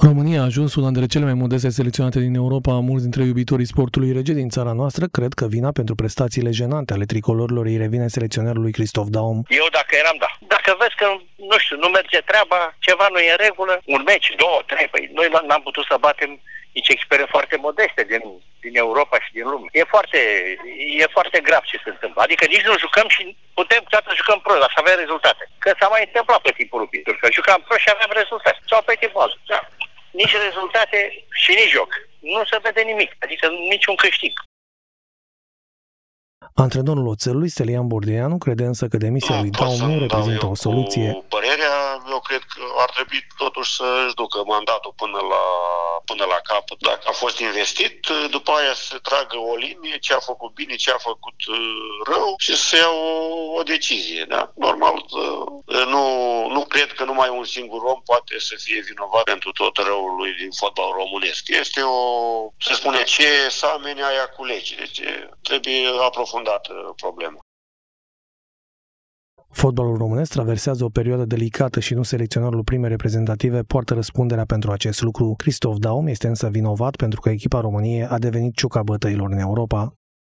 România a ajuns una dintre cele mai modeste selecționate din Europa. Mulți dintre iubitorii sportului rege din țara noastră cred că vina pentru prestațiile jenante ale tricolorilor îi revine selecționerului Cristof Daum. Eu dacă eram, da. Dacă vezi că, nu știu, nu merge treaba, ceva nu e în regulă, un meci, două, trei, păi noi n-am putut să batem nici experiențe foarte modeste din, din Europa și din lume. E foarte, e foarte grav ce se întâmplă. Adică nici nu jucăm și putem să jucăm prost, dar să avem rezultate. Că s-a mai întâmplat pe timpul lui Pitur, că jucam prost și aveam rezultate. Sau pe timpul altul. Da nici rezultate și nici joc. Nu se vede nimic, adică niciun câștig. Antrenorul oțelului, Stelian Bordeanu, crede însă că demisia lui Daum nu reprezintă o soluție. Cu părerea, eu cred că ar trebui totuși să-și ducă mandatul până la, până la capăt. Dacă a fost investit, după aia să tragă o linie, ce a făcut bine, ce a făcut uh, rău și să ia o, o decizie. Da? Normal, uh, nu, nu cred că numai un singur om poate să fie vinovat pentru tot răul lui din fotbal românesc. Este o, se spune, ce sameni aia cu legi. Deci trebuie aprofundată problema. Fotbalul românesc traversează o perioadă delicată și nu selecționerul prime reprezentative poartă răspunderea pentru acest lucru. Cristof Daum este însă vinovat pentru că echipa României a devenit ciuca bătăilor în Europa.